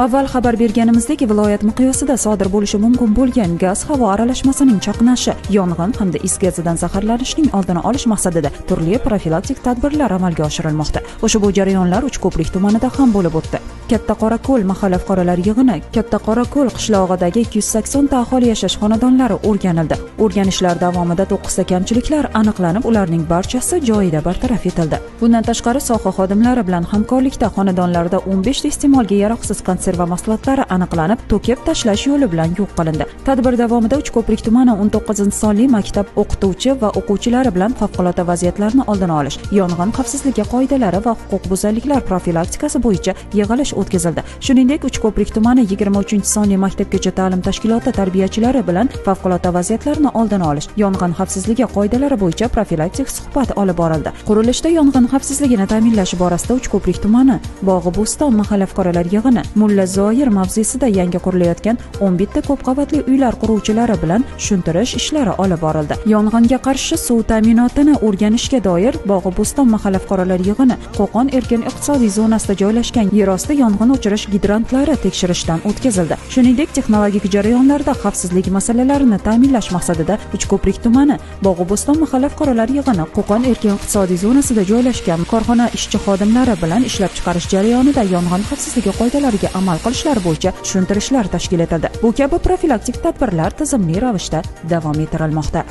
avval xabar berganimizdek viloyat miqyosida sodir bo'lishi mumkin bo'lgan gaz havo aralashmasining chaqnashi yong'in hamda is gazidan zaharlanishning oldini olish maqsadida turli profilaktik tadbirlar amalga oshirilmoqda. Ushbu jarayonlar uchko'prik tumanida ham bo'lib o'tdi. Katta qorako'l mahalla fuqarolar yig'ini katta qorako'l qishlog'idagi ikki yuz saksonta aholi yashash xonadonlari o'rganildi. O'rganishlar davomida to'qqizta kamchiliklar aniqlanib ularning barchasi joyida bartaraf etildi. Bundan tashqari soha xodimlari bilan hamkorlikda xonadonlarda o'n beshta iste'molga yaroqsiz konserva mahsulotlari aniqlanib to'kib tashlash yo'li bilan yo'q qilindi. Tadbir davomida uchko'prik tumani o'n to'qqizinchi sonli maktab o'qituvchi va o'quvchilari bilan favqulodda vaziyatlarni oldini olish yong'in xavfsizligi qoidalari va huquqbuzarliklar profilaktikasi bo'yicha yig'ilish o'tkazildi. Shuningdek uchko'prik tumani yigirma uchinchi sonli maktabgacha ta'lim tashkiloti tarbiyachilari bilan favqulodda vaziyatlarni oldini olish yong'in xavfsizligi qoidalari bo'yicha profilaktik suhbat olib borildi. Qurilishda yong'in xavfsizligini ta'minlash borasida uchko'prik tumani bog'i bo'ston mahalla fuqarolar yig'ini mulla zoir mavzesida yangi qurilayotgan o'n bitta ko'p qavatli uylar quruvchilari bilan tushuntirish ishlari olib borildi. Yong'inga qarshi suv ta'minotini o'rganishga doir bog'i bo'ston mahalla fuqarolar yig'ini qo'qon erkin iqtisodiy zonasida joylashgan yerosti yong'in o'chirish gidrantlari tekshirishdan o'tkazildi. Shuningdek texnologik jarayonlarda xavfsizlik masalalarini ta'minlash maqsadida uchko'prik tumani bog'i bo'ston mahalla fuqarolar yig'ini qo'qon erkin iqtisodiy zonasida joylashgan korxona ishchi xodimlari bilan ishlab chiqarish jarayonida yong'in xavfsizligi qoidalariga amal qilishlari bo'yicha tushuntirishlar tashkil etildi. Bu kabi profilaktik tadbirlar tizimli ravishda davom ettirilmoqda.